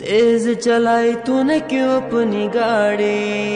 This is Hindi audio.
तेज चलाई तूने क्यों अपनी गाड़ी?